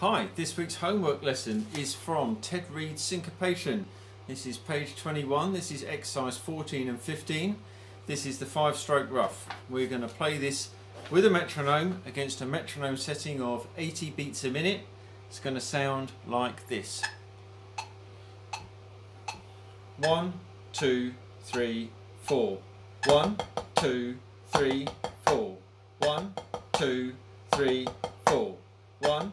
Hi, this week's homework lesson is from Ted Reed's Syncopation. This is page 21, this is exercise 14 and 15. This is the five stroke ruff. We're going to play this with a metronome against a metronome setting of 80 beats a minute. It's going to sound like this. One, two, three, four. One, two, three, four. One, two, three, four. One,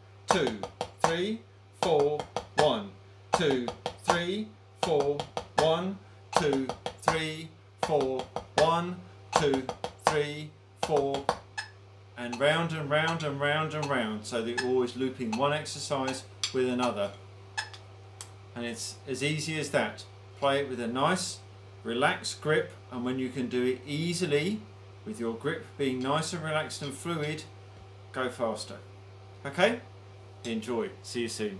two, three, four. One, two, three, four. One, two, three, four. One, two, three, four. And round and round and round and round. So that you're always looping one exercise with another. And it's as easy as that. Play it with a nice relaxed grip and when you can do it easily with your grip being nice and relaxed and fluid go faster okay enjoy. See you soon